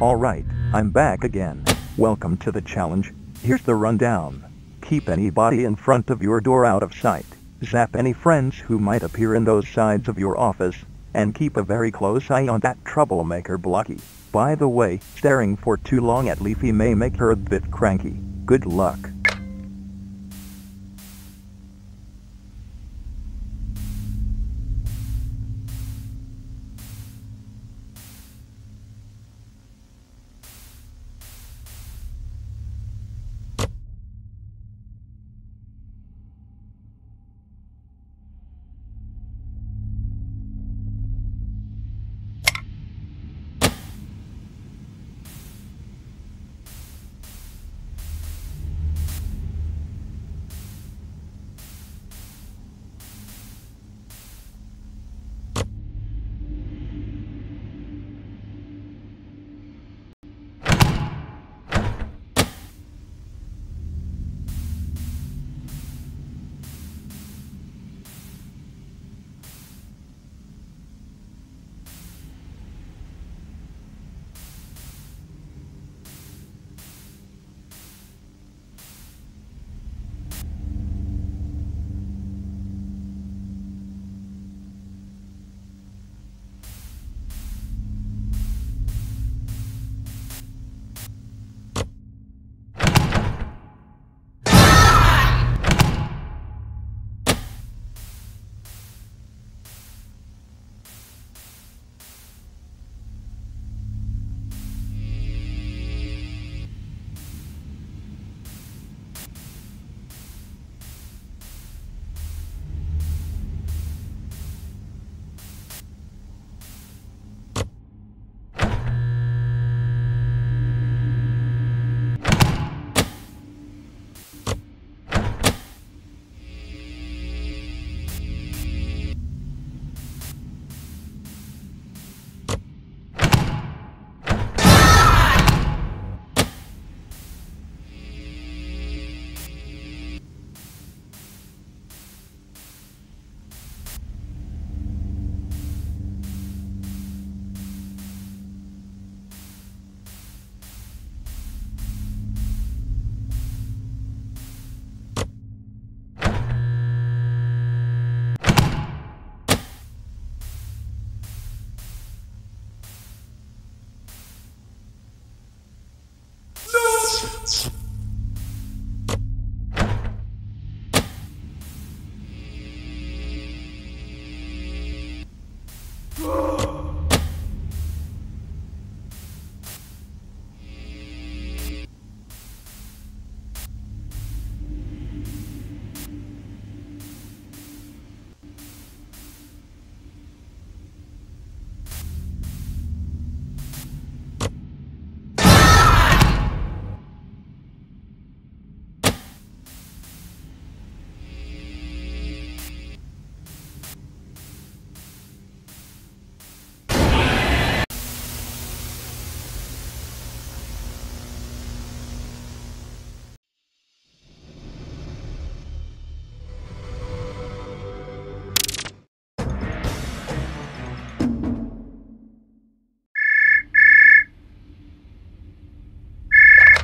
Alright, I'm back again. Welcome to the challenge. Here's the rundown. Keep anybody in front of your door out of sight. Zap any friends who might appear in those sides of your office. And keep a very close eye on that troublemaker Blocky. By the way, staring for too long at Leafy may make her a bit cranky. Good luck.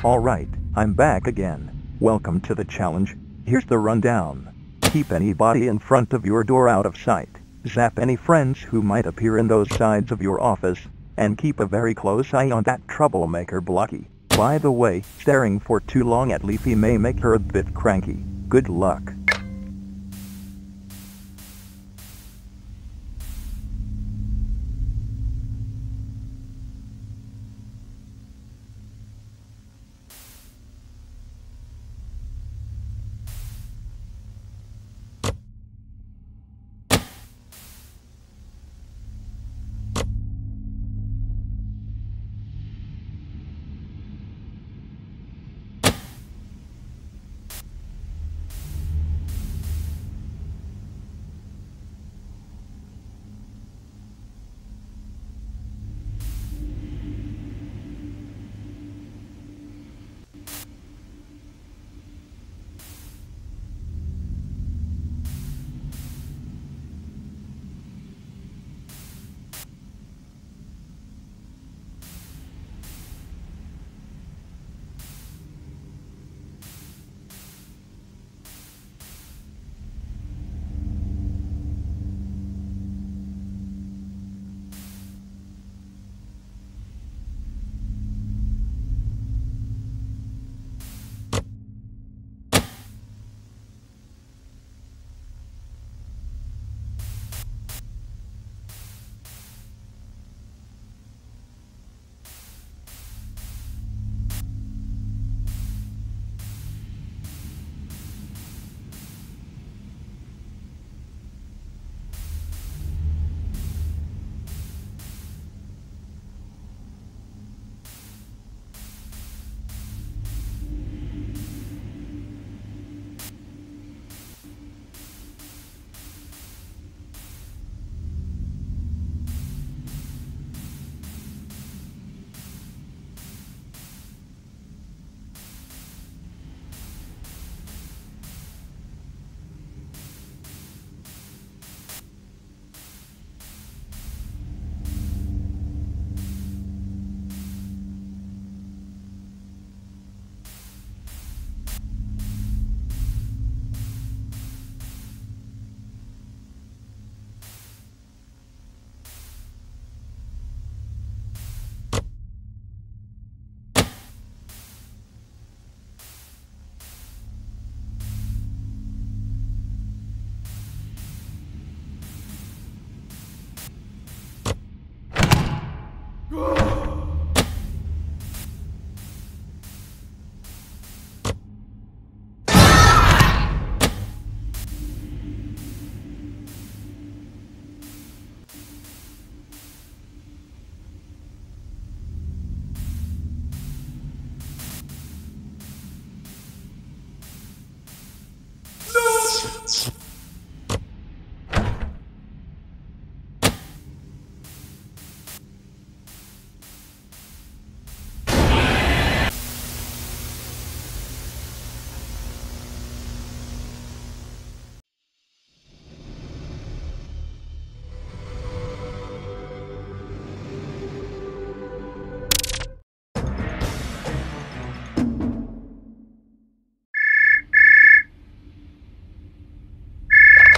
Alright, I'm back again. Welcome to the challenge. Here's the rundown. Keep anybody in front of your door out of sight. Zap any friends who might appear in those sides of your office. And keep a very close eye on that troublemaker Blocky. By the way, staring for too long at Leafy may make her a bit cranky. Good luck. Ugh!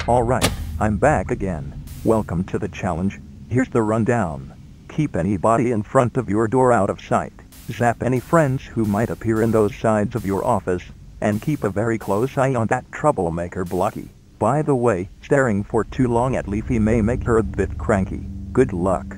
Alright, I'm back again. Welcome to the challenge. Here's the rundown. Keep anybody in front of your door out of sight. Zap any friends who might appear in those sides of your office. And keep a very close eye on that troublemaker Blocky. By the way, staring for too long at Leafy may make her a bit cranky. Good luck.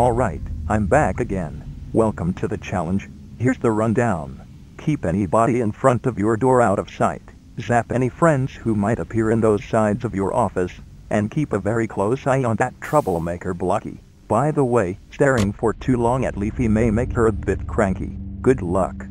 Alright, I'm back again. Welcome to the challenge. Here's the rundown. Keep anybody in front of your door out of sight. Zap any friends who might appear in those sides of your office. And keep a very close eye on that troublemaker Blocky. By the way, staring for too long at Leafy may make her a bit cranky. Good luck.